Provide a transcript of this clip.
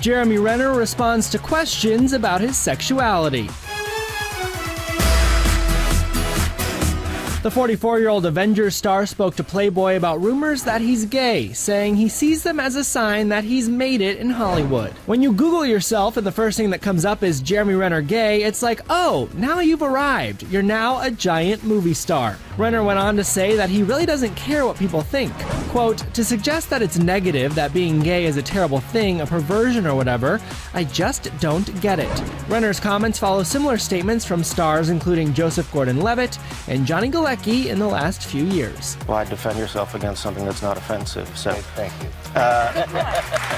Jeremy Renner responds to questions about his sexuality. The 44 year old Avengers star spoke to Playboy about rumors that he's gay, saying he sees them as a sign that he's made it in Hollywood. When you Google yourself and the first thing that comes up is Jeremy Renner gay, it's like, oh, now you've arrived. You're now a giant movie star. Renner went on to say that he really doesn't care what people think. Quote, to suggest that it's negative, that being gay is a terrible thing, a perversion or whatever, I just don't get it. Renner's comments follow similar statements from stars including Joseph Gordon Levitt and Johnny Galecki in the last few years. Why defend yourself against something that's not offensive? So, Thank you. Uh,